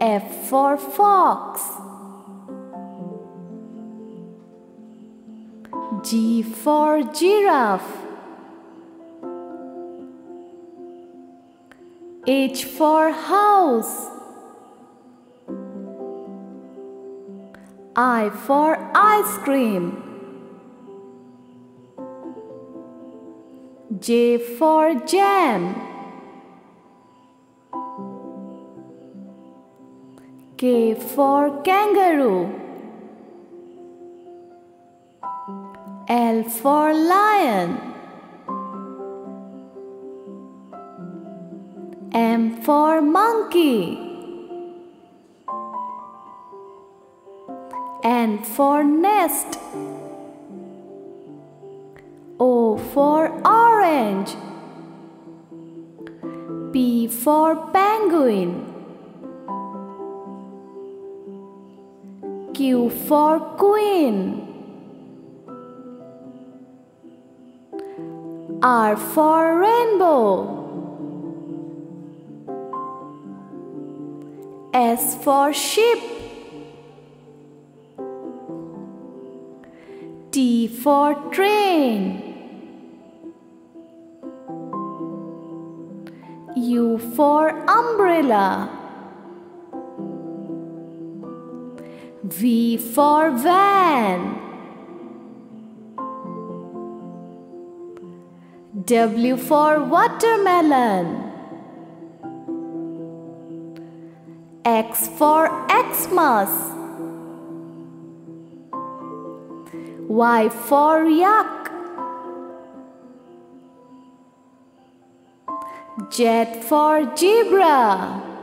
F for fox. G for giraffe. H for house. I for ice cream. J for jam. K for kangaroo. L for lion. M for monkey. N for nest. O for orange. P for penguin. Q for queen. R for rainbow. S for sheep. T for train. U for umbrella. V for van. W for watermelon. X for Xmas. Y for yak. Z for zebra.